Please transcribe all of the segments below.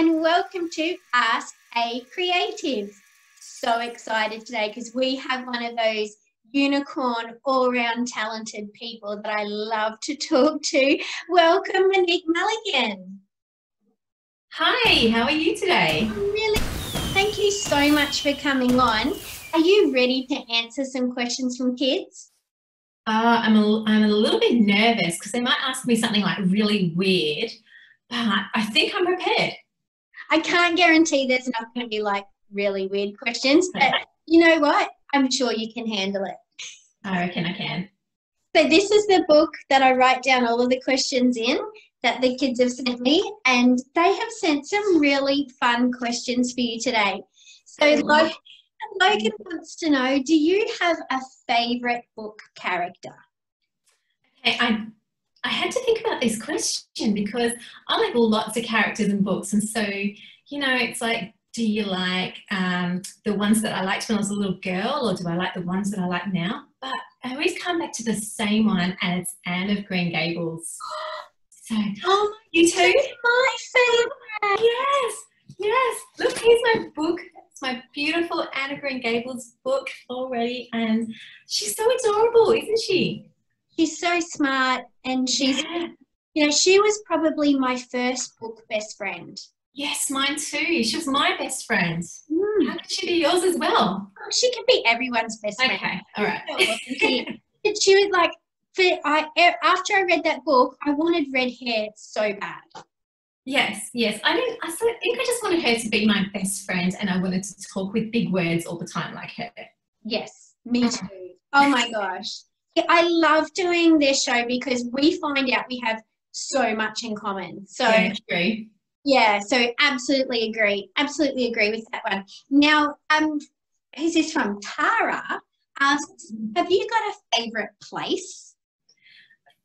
and welcome to Ask a Creative. So excited today because we have one of those unicorn, all round talented people that I love to talk to. Welcome, Monique Mulligan. Hi, how are you today? Really, thank you so much for coming on. Are you ready to answer some questions from kids? Uh, I'm, a, I'm a little bit nervous because they might ask me something like really weird, but I think I'm prepared. I can't guarantee there's not going to be like really weird questions, but you know what? I'm sure you can handle it. I reckon I can. So this is the book that I write down all of the questions in that the kids have sent me, and they have sent some really fun questions for you today. So Logan, Logan wants to know, do you have a favourite book character? Okay, I I had to think about this question because I like lots of characters in books, and so you know, it's like do you like um, the ones that I liked when I was a little girl, or do I like the ones that I like now? But I always come back to the same one, and it's Anne of Green Gables. So, Oh, you too? my favourite. Yes, yes. Look, here's my book. It's my beautiful Anne of Green Gables book already, and she's so adorable, isn't she? She's so smart, and she's Yeah. you know she was probably my first book best friend. Yes, mine too. She was my best friend. Hmm. How could she be yours as well? She can be everyone's best friend. Okay, all right. she, she was like, for I after I read that book, I wanted red hair so bad. Yes, yes. I didn't. I sort of think I just wanted her to be my best friend, and I wanted to talk with big words all the time, like her. Yes, me too. Oh my gosh, I love doing this show because we find out we have so much in common. So yeah, true. yeah, so absolutely agree. Absolutely agree with that one. Now, um, who's this from? Tara asks, "Have you got a favorite place?"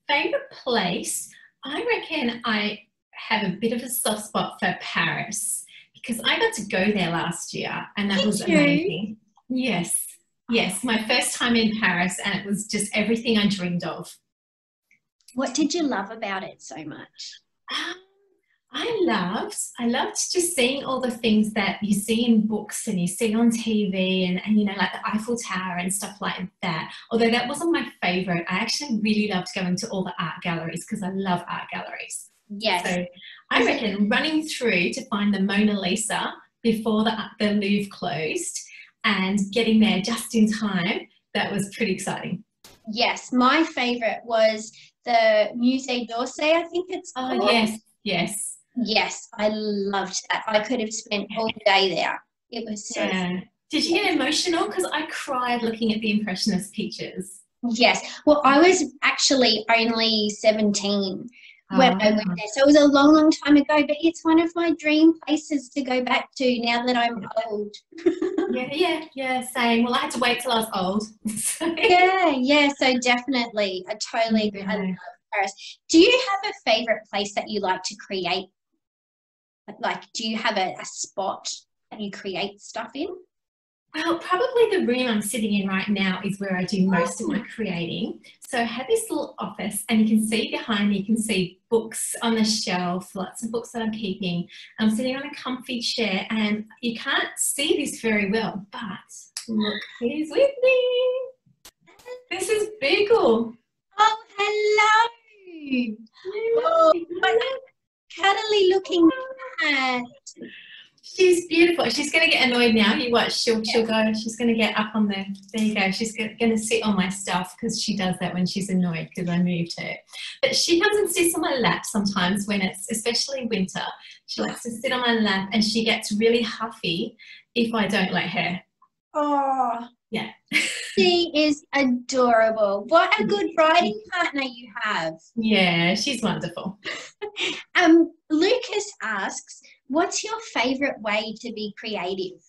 Favorite place? I reckon I have a bit of a soft spot for Paris because I got to go there last year, and that Did was you? amazing. Yes, yes. My first time in Paris, and it was just everything I dreamed of. What did you love about it so much? Um, I loved, I loved just seeing all the things that you see in books and you see on TV and, and you know, like the Eiffel Tower and stuff like that. Although that wasn't my favorite, I actually really loved going to all the art galleries because I love art galleries. Yes. So I reckon running through to find the Mona Lisa before the, the Louvre closed and getting there just in time, that was pretty exciting. Yes, my favourite was the Musée d'Orsay, I think it's Oh, yes, yes. Yes, I loved that. I could have spent all day there. It was so Yeah. Did you get emotional? Because I cried looking at the Impressionist pictures. Yes. Well, I was actually only 17 when I went there. So it was a long, long time ago, but it's one of my dream places to go back to now that I'm old. Yeah, yeah, yeah, same. Well, I had to wait till I was old. So- yeah, yeah. So definitely. I totally agree. I love Paris. Do you have a favorite place that you like to create? Like, do you have a, a spot that you create stuff in? Well, probably the room I'm sitting in right now is where I do most of my oh. creating. So I have this little office, and you can see behind me, you can see books on the shelf, lots of books that I'm keeping. I'm sitting on a comfy chair, and you can't see this very well, but look who's with me. This is Beagle. Oh, hello. Oh, what a cuddly looking cat. She's beautiful. She's going to get annoyed now. You watch. She'll she'll go. She's going to get up on the. There you go. She's going to sit on my stuff because she does that when she's annoyed because I moved her. But she comes and sits on my lap sometimes when it's especially winter. She likes to sit on my lap and she gets really huffy if I don't let her. Oh, Yeah. she is adorable. What a good riding partner you have. Yeah, she's wonderful. Um, Lucas asks, "What's your favorite way to be creative?"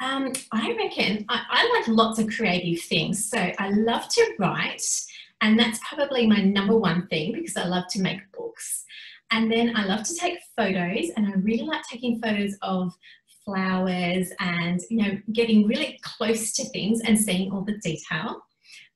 Um, I reckon I, I like lots of creative things. So I love to write, and that's probably my number one thing because I love to make books. And then I love to take photos, and I really like taking photos of flowers and you know getting really close to things and seeing all the detail.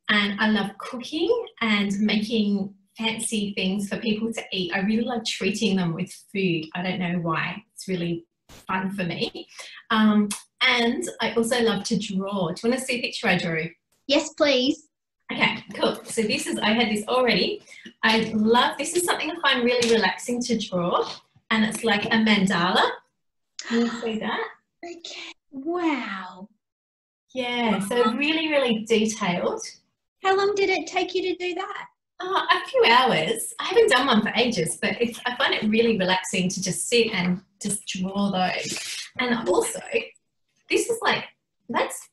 And I love cooking and making fancy things for people to eat. I really love treating them with food. I don't know why. It's really fun for me. Um, and I also love to draw. Do you want to see a picture I drew? Yes, please. Okay, cool. So this is, I had this already. I love, this is something I find really relaxing to draw. And it's like a mandala. Can you see that? Okay. Wow. Yeah, so really, really detailed. How long did it take you to do that? Oh, a few hours. I haven't done one for ages, but it's, I find it really relaxing to just sit and just draw those. And also, this is like, that's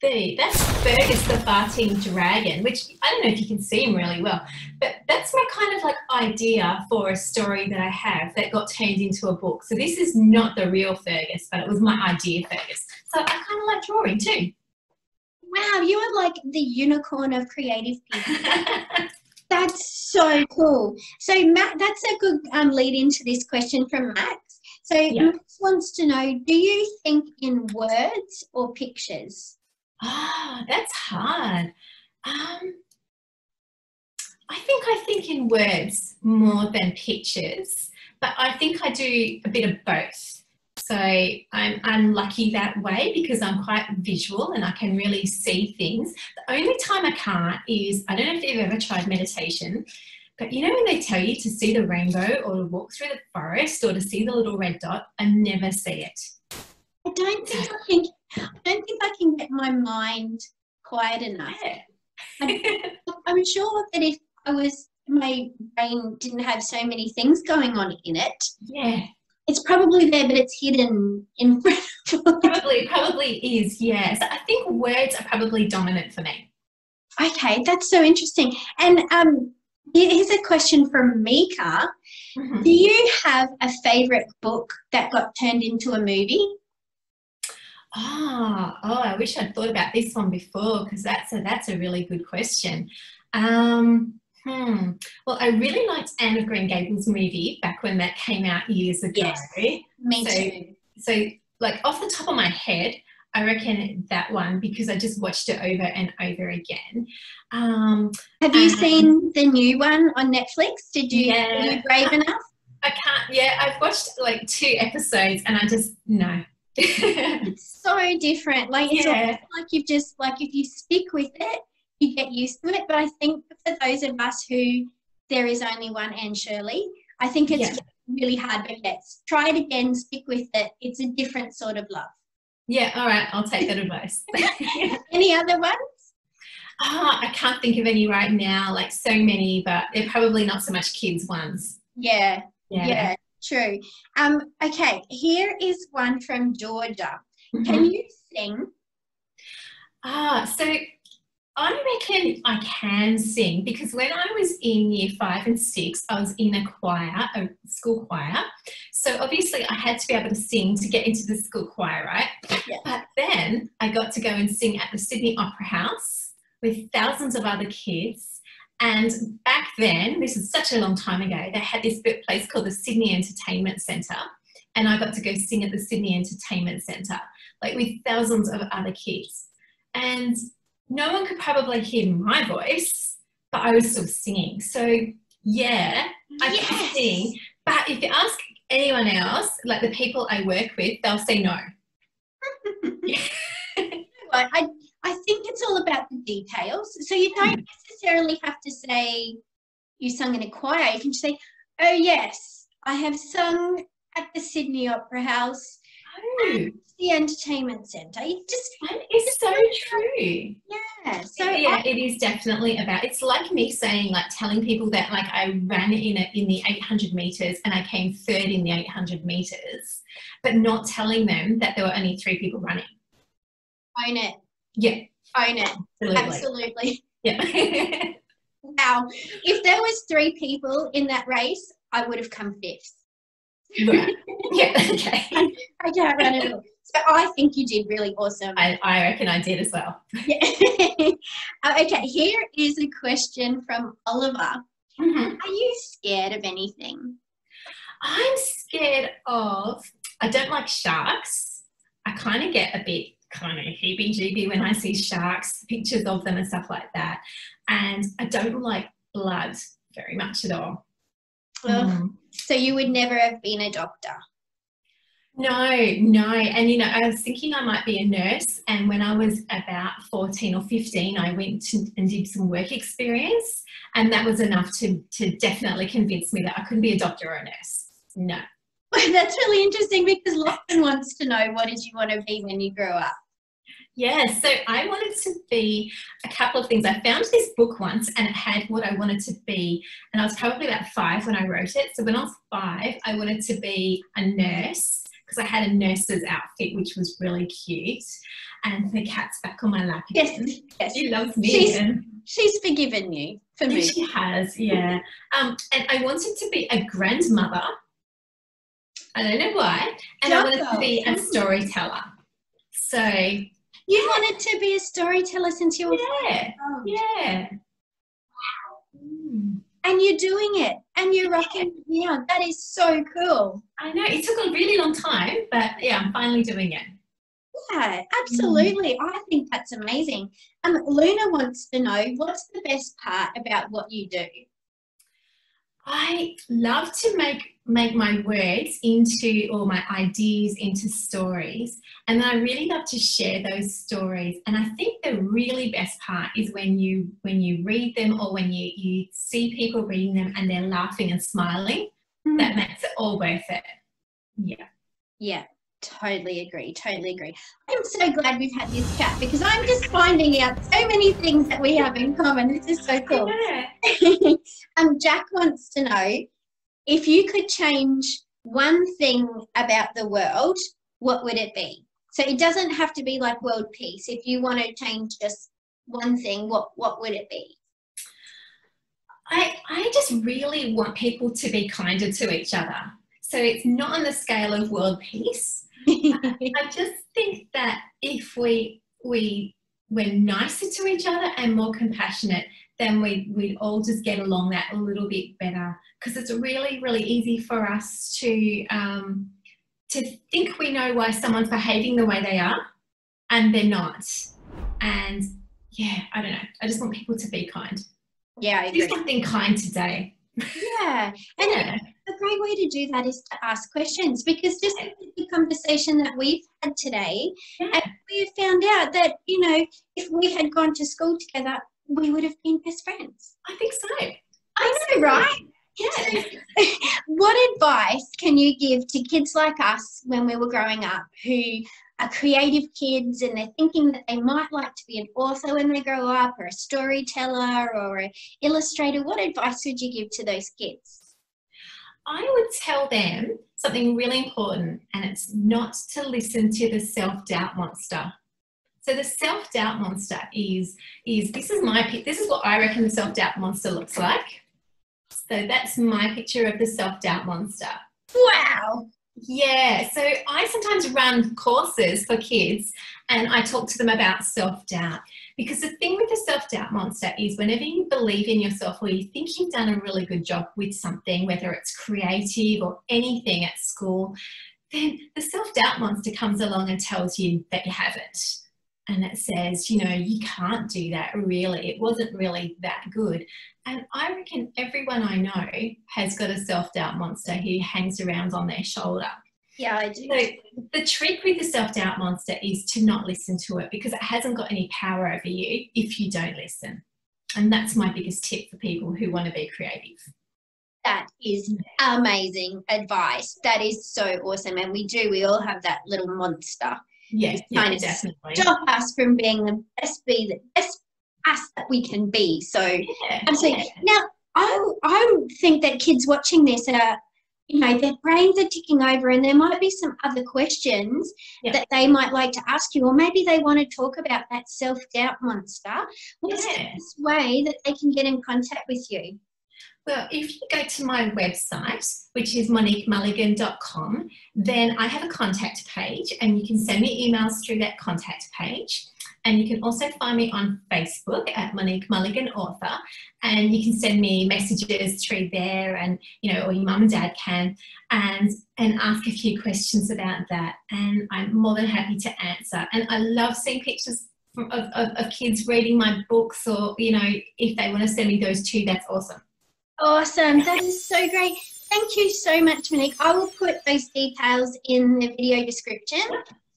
the, that's Fergus the farting dragon, which I don't know if you can see him really well, but that's my kind of like idea for a story that I have that got turned into a book. So this is not the real Fergus, but it was my idea Fergus. So I kind of like drawing too. Wow, you are like the unicorn of creative people. that's so cool. So Matt, that's a good um, lead into this question from Max. So Yeah. Max wants to know, do you think in words or pictures? Ah, that's hard. Um, I think I think in words more than pictures, but I think I do a bit of both. So I'm, I'm lucky that way because I'm quite visual and I can really see things. The only time I can't is I don't know if you've ever tried meditation, but you know when they tell you to see the rainbow or to walk through the forest or to see the little red dot, I never see it. I don't think I can. I don't think I can get my mind quiet enough. I'm sure that if I was, my brain didn't have so many things going on in it. yeah. It's probably there, but it's hidden in front of us. Probably, probably is, yes. I think words are probably dominant for me. Okay, that's so interesting. And um, here's a question from Mika. Mhm. Do you have a favourite book that got turned into a movie? Ah, oh, I wish I'd thought about this one before because that's a that's a really good question. Um, hmm. Well, I really liked Anne of Green Gables movie back when that came out years ago. Yes. Me So- too. So, like off the top of my head, I reckon that one because I just watched it over and over again. Um, Have you um, seen the new one on Netflix? Did you? Yeah. Are you brave enough? I can't. Yeah, I've watched like two episodes and I just no. It's so different. Like it's Yeah. almost like you've just like if you stick with it, you get used to it. But I think for those of us who there is only one Anne Shirley, I think it's Yeah. really hard. But yes, try it again. Stick with it. It's a different sort of love. yeah, all right, I'll take that advice. Any other ones? Ah, I can't think of any right now, like so many, but they're probably not so much kids ones. Yeah, Yeah. yeah, true. Um, okay, here is one from Georgia. Mhm. Can you sing? Ah, so I reckon I can sing because when I was in year five and six, I was in a choir, a school choir. So obviously I had to be able to sing to get into the school choir, right? Yeah. But then I got to go and sing at the Sydney Opera House with thousands of other kids. And back then, this is such a long time ago, they had this place called the Sydney Entertainment Centre. And I got to go sing at the Sydney Entertainment Centre, like with thousands of other kids. And no one could probably hear my voice, but I was still singing. So, yeah, I can Yes. sing. But if you ask anyone else, like the people I work with, they'll say no. I, I think it's all about the details. So you don't mm. necessarily have to say you sung in a choir. You can just say, oh, yes, I have sung at the Sydney Opera House, Oh, the entertainment centre. You just, is so true. yeah. So yeah, I- it is definitely about. It's like me saying, like, telling people that, like, I ran in it in the 800 meters and I came third in the 800 meters, but not telling them that there were only three people running. own it. Yeah, Own it. absolutely. Absolutely. Yeah. Wow. If there was three people in that race, I would have come fifth. Right. Yeah. Okay. I can't run it all. So I think you did really awesome. I, I reckon I did as well. Yeah. Uh, okay, here is a question from Oliver. Mhm. Are you scared of anything? I'm scared of. I don't like sharks. I kind of get a bit kind of heebie-jeebie when I see sharks, pictures of them and stuff like that. And I don't like blood very much at all. Mm. So you would never have been a doctor? No, no. And you know, I was thinking I might be a nurse. And when I was about 14 or 15, I went to, and did some work experience. And that was enough to, to definitely convince me that I couldn't be a doctor or a nurse. No. That's really interesting because Lachlan wants to know what did you want to be when you grow up? Yeah, so I wanted to be a couple of things. I found this book once and it had what I wanted to be. And I was probably about five when I wrote it. So when I was five, I wanted to be a nurse because I had a nurse's outfit, which was really cute. And the cat's back on my lap. Again. Yes, yes. She loves me. She's, she's forgiven you for me. She has, yeah. Um, and I wanted to be a grandmother. I don't know why. And I wanted to be a storyteller. So you wanted to be a storyteller since you were yeah, five. yeah. Mm. And you're doing it, and you're rocking it out. That is so cool. I know it took a really long time, but yeah, I'm finally doing it. Yeah, absolutely. Mm. I think that's amazing. Um, Luna wants to know what's the best part about what you do. I love to make make my words into or my ideas into stories. And then i really love to share those stories. And i think the really best part is when you when you read them or when you you see people reading them and they're laughing and smiling mm. that makes it all worth it. Yeah. Yeah totally agree totally agree i'm so glad we've had this chat because i'm just finding out so many things that we have in common this is so cool um jack wants to know if you could change one thing about the world, what would it be? So it doesn't have to be like world peace. If you want to change just one thing, what what would it be? I I just really want people to be kinder to each other. So it's not on the scale of world peace. I just think that if we we we're nicer to each other and more compassionate, then we we'd all just get along that a little bit better. Because it's really really easy for us to um, to think we know why someone's behaving the way they are and they're not. And yeah i don't know. I just want people to be kind. Yeah I agree. do something kind today. Yeah. And yeah. Great way to do that is to ask questions because just the conversation that we've had today yeah. and we have found out that you know if we had gone to school together we would have been best friends. I think so. I know, right? Yeah. what advice can you give to kids like us when we were growing up who are creative kids and they're thinking that they might like to be an author when they grow up or a storyteller or an illustrator? What advice would you give to those kids? I would tell them something really important, and it's not to listen to the self doubt monster. So the self-doubt monster is, is this is my, this is what I reckon the self-doubt monster looks like. So that's my picture of the self-doubt monster. Wow. Yeah, so I sometimes run courses for kids and I talk to them about self doubt. Because the thing with the self doubt monster is whenever you believe in yourself or you think you've done a really good job with something, whether it's creative or anything at school, then the self doubt monster comes along and tells you that you haven't and it says, you know, you can't do that really. It wasn't really that good. And I reckon everyone I know has got a self doubt monster who hangs around on their shoulder. Yeah, I do. So the trick with the self doubt monster is to not listen to it because it hasn't got any power over you if you don't listen. And that's my biggest tip for people who want to be creative. That is amazing advice. That is so awesome. And we do, we all have that little monster Yes, yeah, of definitely. stop us from being the best be the best us that we can be. So yeah, absolutely. Yeah. Now I I think that kids watching this are you know their brains are ticking over and there might be some other questions yeah. that they might like to ask you or maybe they want to talk about that self-doubt monster what's yeah. the best way that they can get in contact with you well, if you go to my website, which is moniquemulligan.com, then I have a contact page and you can send me emails through that contact page. And you can also find me on Facebook at Monique Mulligan Author. And you can send me messages through there and, you know, or your mum and dad can and and ask a few questions about that. And I'm more than happy to answer. And I love seeing pictures of, of, of kids reading my books or, you know, if they want to send me those too, that's awesome. Awesome. That is so great. Thank you so much, Monique. I will put those details in the video description.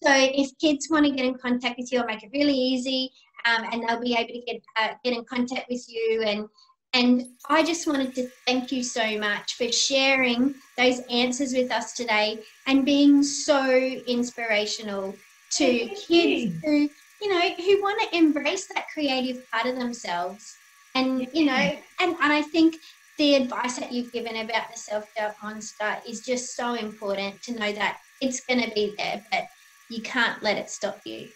So if kids want to get in contact with you, I'll make it really easy um, and they'll be able to get, uh, get in contact with you. And, and I just wanted to thank you so much for sharing those answers with us today and being so inspirational to kids who, you know, who want to embrace that creative part of themselves. And, you know, and, and I think the advice that you've given about the self-doubt monster is just so important to know that it's going to be there, but you can't let it stop you.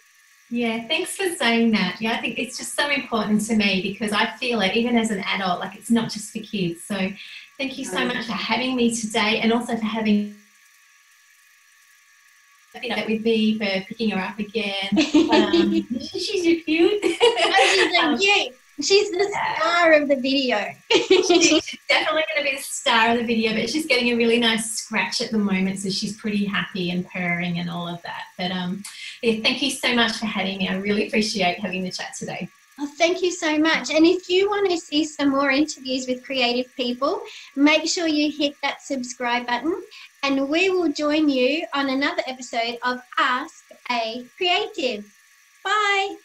Yeah, thanks for saying that. Yeah, I think it's just so important to me because I feel it even as an adult, like it's not just for kids. So thank you so much for having me today and also for having that with me for picking her up again. Um, she's so cute. oh, she's so um, cute. She's the star of the video. she's definitely going to be the star of the video, but she's getting a really nice scratch at the moment, so she's pretty happy and purring and all of that. But um, yeah, thank you so much for having me. I really appreciate having the chat today. Oh, thank you so much. And if you want to see some more interviews with creative people, make sure you hit that subscribe button and we will join you on another episode of Ask a Creative. Bye.